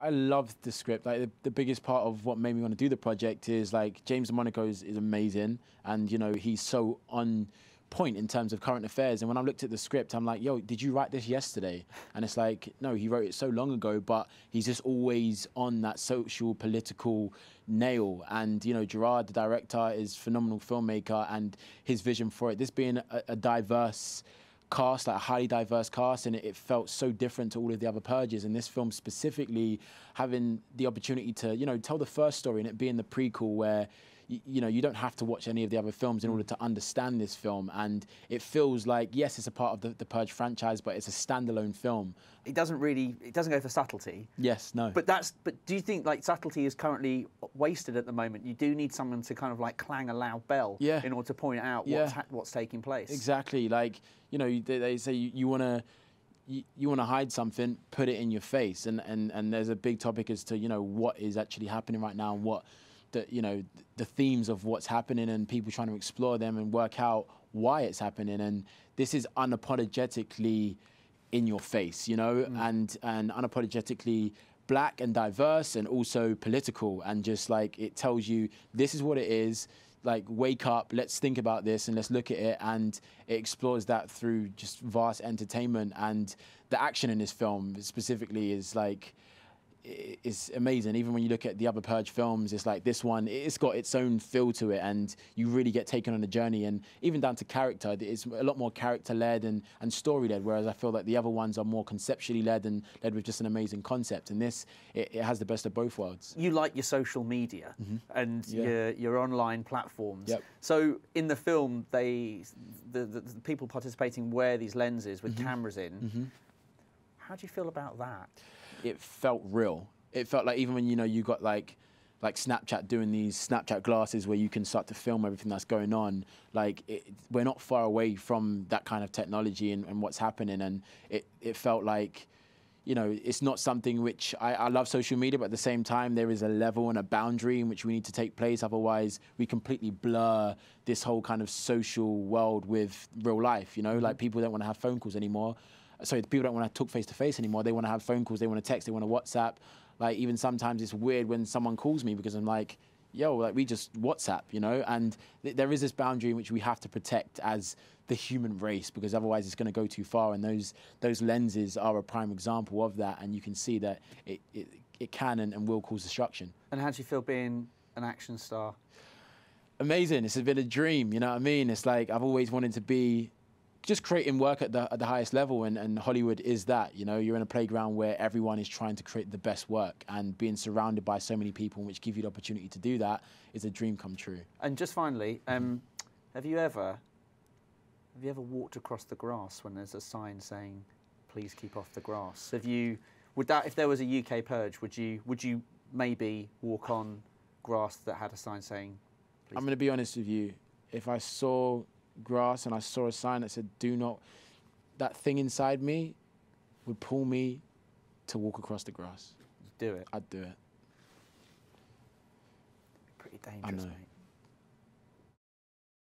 I loved the script. Like the, the biggest part of what made me want to do the project is like James DeMonaco is, is amazing, and you know he's so on point in terms of current affairs. And when I looked at the script, I'm like, yo, did you write this yesterday? And it's like, no, he wrote it so long ago, but he's just always on that social, political nail. And, you know, Gerard, the director, is phenomenal filmmaker and his vision for it, this being a, a diverse cast, like a highly diverse cast, and it, felt so different to all of the other purges. And this film specifically having the opportunity to, you know, tell the first story and it being the prequel where you, you, know, you don't have to watch any of the other films in order mm. to understand this film. And it feels like, yes, it's a part of the, the Purge franchise, but it's a standalone film. It doesn't really, it doesn't go for subtlety. Yes, no. But that's, but do you think like subtlety is currently wasted at the moment? You do need someone to kind of like clang a loud bell yeah. in order to point out yeah. what's, what's taking place. Exactly. Like, you know, they, they say you, you want to, you, you want to hide something, put it in your face. And, and, and there's a big topic as to, you know, what is actually happening right now and what the you know the themes of what's happening and people trying to explore them and work out why it's happening. And this is unapologetically in your face you know? Mm. and and unapologetically black and diverse and also political. And just like it tells you this is what it is. Like wake up let's think about this and let's look at it. And it explores that through just vast entertainment. And the action in this film specifically is like is amazing. Even when you look at the other Purge films, it's like this one, it's got its own feel to it, and you really get taken on a journey. And even down to character, it's a lot more character led and, and story led, whereas I feel like the other ones are more conceptually led and led with just an amazing concept. And this, it, it has the best of both worlds. You like your social media mm -hmm. and yeah. your, your online platforms. Yep. So in the film, they the, the, the people participating wear these lenses with mm -hmm. cameras in. Mm -hmm. How do you feel about that? it felt real. It felt like even when you know you got like like Snapchat doing these Snapchat glasses where you can start to film everything that's going on. Like it, we're not far away from that kind of technology and, and, what's happening, and it it felt like. You know, it's not something which I, I love social media, but at the same time, there is a level and a boundary in which we need to take place. Otherwise, we completely blur this whole kind of social world with real life. You know, mm-hmm. like people don't want to have phone calls anymore sorry, people don't want to talk face to face anymore. They want to have phone calls, they want to text, they want to WhatsApp. Like even sometimes it's weird when someone calls me because I'm like, yo, like we just WhatsApp, you know? And th there is this boundary in which we have to protect as the human race because otherwise it's going to go too far. And those those lenses are a prime example of that. And you can see that it, it, it can and, and will cause destruction. And how do you feel being an action star? Amazing. It's been a dream, you know what I mean? It's like I've always wanted to be just creating work at the, at the highest level and, and Hollywood is that you know? You're in a playground where everyone is trying to create the best work and being surrounded by so many people which give you the opportunity to do that is a dream come true. And just finally um, have you ever have you ever walked across the grass when there's a sign saying please keep off the grass have you would that if there was a UK purge would you would you maybe walk on grass that had a sign saying I'm going to be honest with you. If I saw grass and I saw a sign that said, do not, that thing inside me would pull me to walk across the grass. Do it. I'd do it. Pretty dangerous, mate.